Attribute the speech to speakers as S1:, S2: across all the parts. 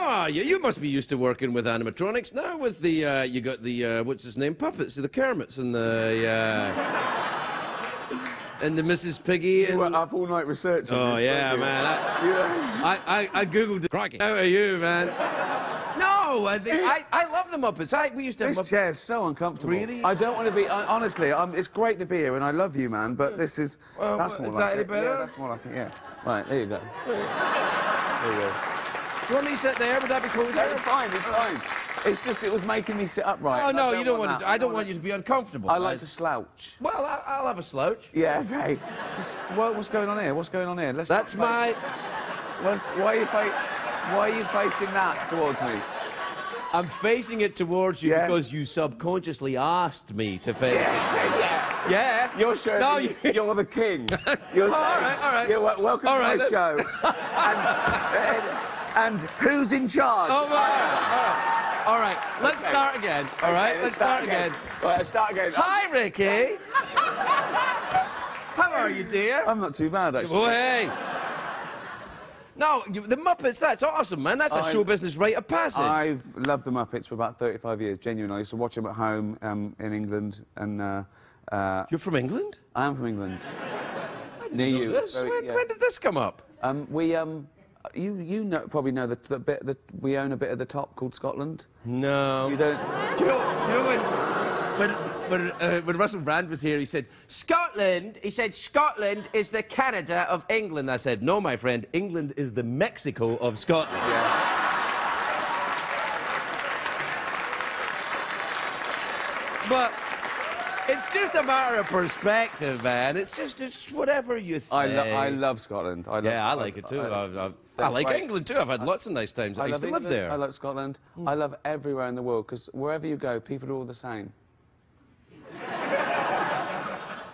S1: How are you? You must be used to working with animatronics now. With the uh, you got the uh, what's his name puppets, the Kermits and the uh, and the Mrs. Piggy. And...
S2: You were up all night researching
S1: Oh
S2: this,
S1: yeah, man. I,
S2: Yeah.
S1: I, I, I googled it. Crikey. How are you, man? No, I, think, I, I love the Muppets. I, we used to have
S2: This
S1: Muppets.
S2: chair's so uncomfortable.
S1: Really?
S2: I don't want to be. hon- Honestly, um, it's great to be here, and I love you, man. But this is.
S1: Well,
S2: that's
S1: well,
S2: more
S1: is
S2: like
S1: that any better?
S2: Yeah, that's more like it. Yeah. Right, there you go. There you go.
S1: Do you want me to sit there? Would that be cool?
S2: No, it's fine. It's fine. It's just it was making me sit upright.
S1: Oh no, you don't want
S2: that.
S1: to. I don't want you to be uncomfortable.
S2: I like to slouch.
S1: Well, I, I'll have a slouch.
S2: Yeah. Okay. Just what, what's going on here? What's going on here? Let's.
S1: That's my.
S2: What's, why are you Why are you facing that towards me?
S1: I'm facing it towards you
S2: Yeah.
S1: because you subconsciously asked me to face.
S2: Yeah. Yeah.
S1: Yeah.
S2: You're showing
S1: No, you-
S2: you're the king. You're
S1: All
S2: saying,
S1: right, all right.
S2: You're welcome
S1: All
S2: to
S1: right,
S2: my
S1: then.
S2: show. and, and, and who's in charge?
S1: Oh, all right. All right. Let's
S2: Okay.
S1: start again. All right.
S2: Okay,
S1: let's start again.
S2: Right, let's start again.
S1: Hi, Ricky. How are you, dear?
S2: I'm not too bad, actually.
S1: Oh, hey. No, you- the Muppets, that's awesome, man. That's a
S2: I'm-
S1: show business rite of passage.
S2: I've loved the Muppets for about 35 years, genuinely. I used to watch them at home um, in England, and uh, uh,
S1: You're from England?
S2: I am from England. Near you. Very-
S1: when,
S2: yeah.
S1: when did this come up?
S2: Um, we, um, you, you know, probably know the, the bit that we own a bit of the top called Scotland.
S1: No.
S2: You don't.
S1: Do you know, do you know when, when, when, uh, when Russell Brand was here, he said, Scotland, he said, Scotland is the Canada of England. I said, no, my friend, England is the Mexico of Scotland.
S2: Yes.
S1: But it's just a matter of perspective, man. It's just it's whatever you think.
S2: I, lo- I love Scotland. I love,
S1: Yeah, I like it too.
S2: I,
S1: I've, I've, I like
S2: great.
S1: England too. I've had lots of nice times. I,
S2: I
S1: used
S2: love
S1: to live there.
S2: I like Scotland. I love everywhere in the world because wherever you go, people are all the same.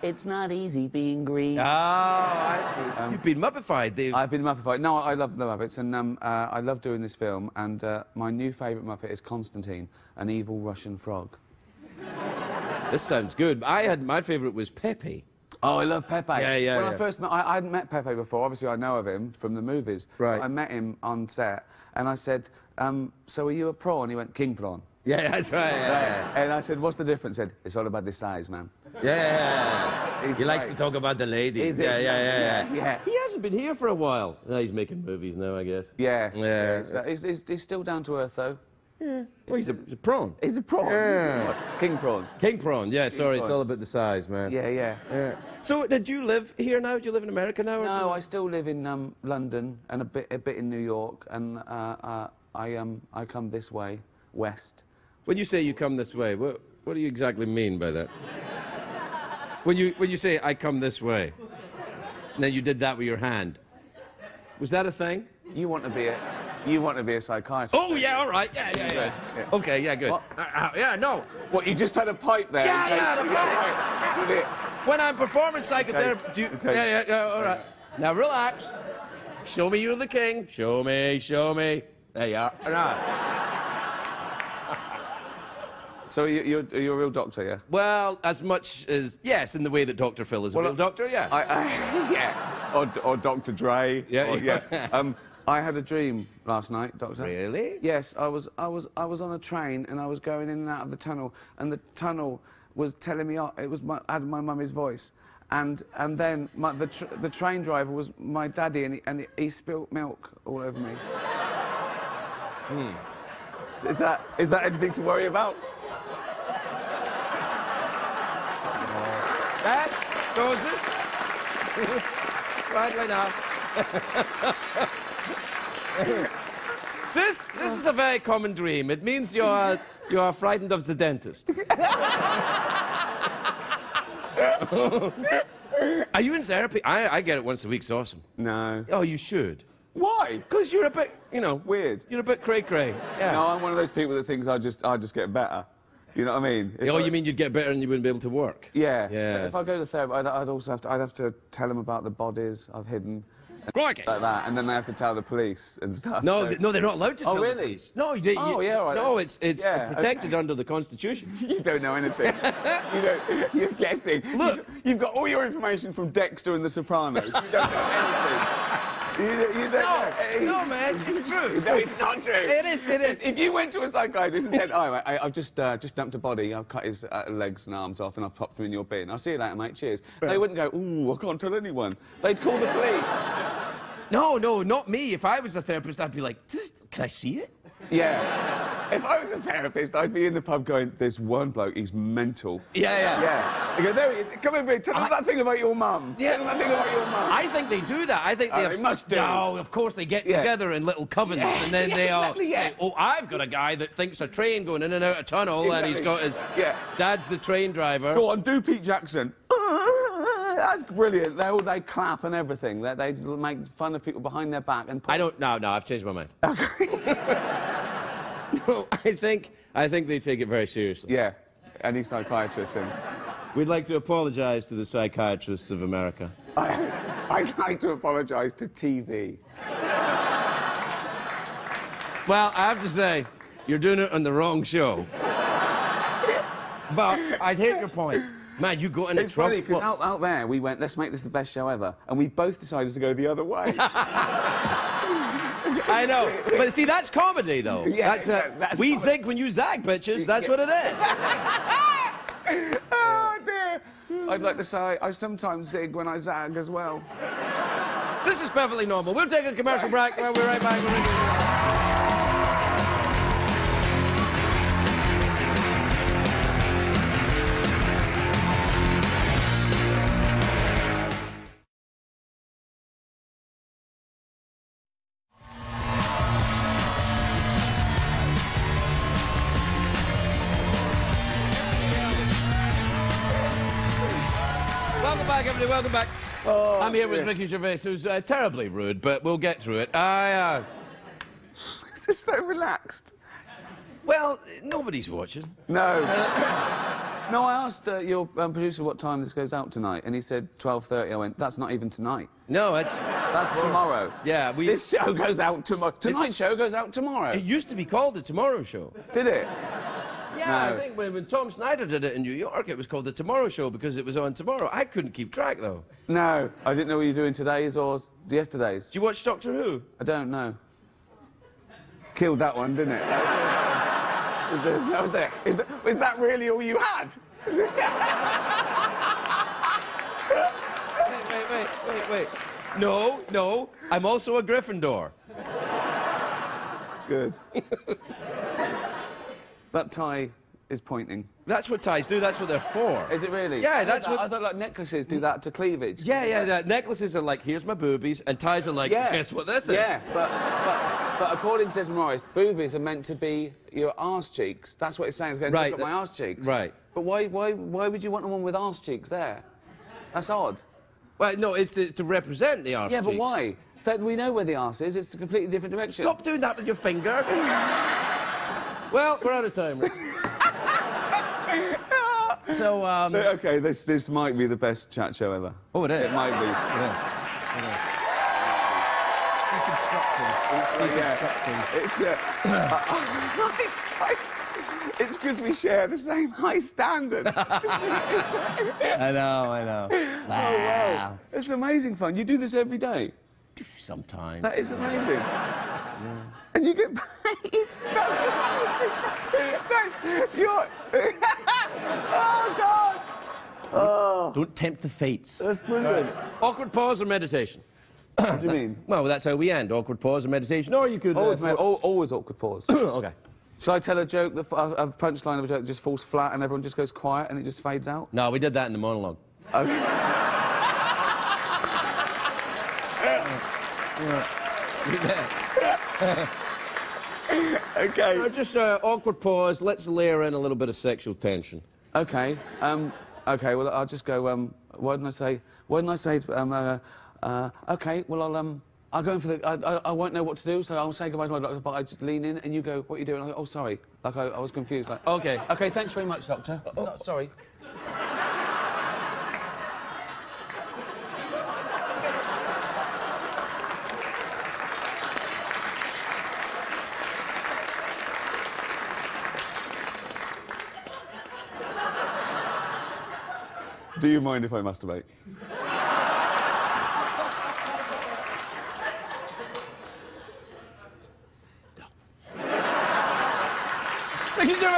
S2: it's not easy being green.
S1: Oh, I see. You've been muppified. They've-
S2: I've been Muppified. No, I love the Muppets, and um, uh, I love doing this film. And uh, my new favourite Muppet is Constantine, an evil Russian frog.
S1: This sounds good. I had my favourite was Pepe.
S2: Oh, I love Pepe.
S1: Yeah, yeah,
S2: When
S1: yeah.
S2: I first met, I, I hadn't met Pepe before. Obviously, I know of him from the movies.
S1: Right.
S2: I met him on set, and I said, um, "So are you a prawn?" He went, "King prawn."
S1: Yeah, that's right. Yeah,
S2: And I said, "What's the difference?" He said, "It's all about the size, man."
S1: yeah. yeah, yeah.
S2: He's
S1: He likes to talk about the ladies. Yeah, yeah, yeah, yeah,
S2: yeah, yeah.
S1: He hasn't been here for a while. No, he's making movies now, I guess.
S2: Yeah.
S1: Yeah.
S2: So he's, he's, he's still down to earth, though.
S1: Well, he's a, he's a prawn.
S2: He's a prawn.
S1: Yeah.
S2: King prawn.
S1: King prawn. Yeah, sorry, it's all about the size, man.
S2: Yeah, yeah.
S1: Yeah. So, did you live here now? Do you live in America now? or
S2: No,
S1: you-
S2: I still live in um, London and a bit, a bit in New York, and uh, uh, I, um, I come this way, west.
S1: When you say you come this way, what, what do you exactly mean by that? when, you, when you say, I come this way, and then you did that with your hand, was that a thing?
S2: You want to be a, you want to be a psychiatrist?
S1: Oh, yeah, all right. Yeah, yeah, yeah.
S2: Yeah.
S1: Okay, yeah, good. Uh, uh, yeah, no.
S2: What? You just had a pipe there?
S1: Yeah, yeah, the pipe. When I'm performing psychotherapy,
S2: Okay,
S1: do you,
S2: okay.
S1: yeah, yeah, yeah, all right. Now relax. Show me you're the king. Show me, show me. There you are. Now,
S2: So you, you're, you're a real doctor, yeah?
S1: well, as much as yes, in the way that Dr. Phil is a
S2: Well,
S1: real doctor, yeah.
S2: I, I, yeah. Or, or Dr. Dre.
S1: Yeah,
S2: or-
S1: yeah.
S2: Um, I had a dream last night, Doctor.
S1: Really?
S2: Yes, I was, I was, I was on a train and I was going in and out of the tunnel, and the tunnel was telling me. It was my, had my mummy's voice, and and then my, the tr- the train driver was my daddy, and he, and he, spilt milk all over me.
S1: Hmm.
S2: Is that is that anything to worry about?
S1: That this. right, right now. this, this is a very common dream. It means you are, you are frightened of the dentist. are you in therapy? I, I get it once a week. It's awesome.
S2: No.
S1: Oh, you should.
S2: Why?
S1: Because you're a bit, you know...
S2: Weird.
S1: You're a bit cray-cray. Yeah.
S2: No, I'm one of those people that thinks I just I just get better. You know what I mean? If
S1: oh,
S2: I-
S1: you mean you'd get better and you wouldn't be able to work?
S2: Yeah.
S1: Yeah.
S2: If I go to therapy, I'd, I'd also have to I'd have to tell them about the bodies I've hidden
S1: Crikey.
S2: like that, and then they have to tell the police and stuff.
S1: No,
S2: so-
S1: th- no, they're not allowed to
S2: Oh,
S1: tell the
S2: really?
S1: police. No, you,
S2: Oh,
S1: you-
S2: yeah, all right
S1: No,
S2: then.
S1: it's it's
S2: Yeah,
S1: protected
S2: okay.
S1: under the Constitution.
S2: You don't know anything. you don't. You're guessing.
S1: Look.
S2: You, you've got all your information from Dexter and The Sopranos. You don't know anything. You, you
S1: No,
S2: know.
S1: no, man, it's true.
S2: No, it's not true.
S1: It is, it is.
S2: If you went to a psychiatrist and said, "Oh, I, I've just uh, just dumped a body. I've cut his uh, legs and arms off, and I've popped them in your bin. I'll see you later, mate. Cheers." They wouldn't go, "Ooh, I can't tell anyone." They'd call the police.
S1: No, no, not me. If I was a therapist, I'd be like, can I see it?
S2: Yeah. If I was a therapist, I'd be in the pub going, "There's one bloke. He's mental."
S1: Yeah, yeah.
S2: Yeah. I go, there he is. Come over here. Tell him that thing about your mum.
S1: Yeah.
S2: Tell him that thing about your mum.
S1: I think they do that. I think oh, they
S2: Oh,
S1: have.
S2: they must do.
S1: No, of course they get
S2: Yeah.
S1: together in little covens,
S2: Yeah,
S1: and then
S2: yeah,
S1: they are.
S2: exactly, yeah.
S1: "Oh, I've got a guy that thinks a train going in and out of tunnel, and he's got his
S2: Yeah.
S1: dad's the train driver."
S2: Go on, do Pete Jackson. That's brilliant. They all they clap and everything. They, they make fun of people behind their back and.
S1: I don't. No, no, I've changed my mind. no, I think I think they take it very seriously.
S2: Yeah. Any psychiatrist and.
S1: We'd like to apologise to the psychiatrists of America.
S2: I, I'd like to apologise to TV.
S1: Well, I have to say, you're doing it on the wrong show. but I take your point. Man, you got in
S2: It's
S1: trouble.
S2: funny because out, out there we went, let's make this the best show ever, and we both decided to go the other way.
S1: I know. But see, that's comedy, though.
S2: Yeah,
S1: that's, uh,
S2: that- that's
S1: we
S2: comedy.
S1: zig when you zag, bitches. That's what it is.
S2: oh dear. I'd like to say I sometimes zig when I zag as well.
S1: this is perfectly normal. We'll take a commercial break. We'll be right back. Everybody. Welcome back.
S2: Oh,
S1: I'm here with
S2: dear.
S1: Ricky Gervais, who's uh, terribly rude, but we'll get through it. I, uh,
S2: This is so relaxed.
S1: well, nobody's watching.
S2: No. no, I asked uh, your um, producer what time this goes out tonight, and he said 12.30. I went, that's not even tonight.
S1: No, it's.
S2: That's tomorrow.
S1: Yeah, we.
S2: This show goes out tomorrow. Tonight's show goes out tomorrow.
S1: It used to be called The Tomorrow Show.
S2: Did it?
S1: Yeah,
S2: No.
S1: I think when, when Tom Snyder did it in New York, it was called The Tomorrow Show because it was on tomorrow. I couldn't keep track, though.
S2: No, I didn't know what you were doing today's or yesterday's.
S1: Do you watch Doctor Who?
S2: I don't know. Killed that one, didn't it? Is there, that was there. Is that, was that really all you had?
S1: Wait, wait, wait, wait, wait. No, no, I'm also a Gryffindor.
S2: Good. that tie is pointing.
S1: That's what ties do, that's what they're for.
S2: Is it really?
S1: Yeah, that's what-
S2: I thought like necklaces do that to cleavage.
S1: Yeah, yeah, the necklaces are like, here's my boobies, and ties are like,
S2: Yeah.
S1: guess what this is?
S2: Yeah, but, but, but according to Desmond Morris, boobies are meant to be your arse cheeks. That's what it's saying. It's going
S1: Right,
S2: to look at my
S1: that-
S2: arse cheeks.
S1: right.
S2: But why, why, why would you want the one with arse cheeks there? That's odd.
S1: Well, no, it's to, to represent the arse
S2: Yeah, but why? That we know where the arse is. It's a completely different direction.
S1: Stop doing that with your finger. well, we're out of time. Rick. so, um...
S2: Okay, this, this might be the best chat show ever.
S1: Oh, it is.
S2: It might be. Yeah. It's, uh, it's because we share the same high standards.
S1: I know, I know.
S2: Oh, wow. It's amazing fun. You do this every day.
S1: Sometimes.
S2: That is amazing. And you get paid. That's amazing. That's, you're... oh, God. Oh,
S1: Don't tempt the fates.
S2: that's brilliant.
S1: Awkward pause or meditation?
S2: What do you mean?
S1: Well, that's how we end. Awkward pause or meditation. Or you could... uh,
S2: Always, mate, al- always awkward pause.
S1: okay.
S2: Shall I tell a joke, that, a a punchline of a joke that just falls flat and everyone just goes quiet and it just fades out?
S1: No, we did that in the monologue.
S2: Okay.
S1: Uh, just uh, awkward pause. Let's layer in a little bit of sexual tension.
S2: Okay. Um, okay. Well, I'll just go. Um, why didn't I say? Why didn't I say? Um, uh, uh, okay. Well, I'll um, I'll go in for the. I, I, I won't know what to do, so I'll say goodbye to my doctor. But I just lean in, and you go, "What are you doing?" I go, "Oh, sorry." Like I, I was confused. Like,
S1: Okay.
S2: Okay. Thanks very much, doctor. So- sorry. Do you mind if I masturbate?
S1: Ladies and gentlemen,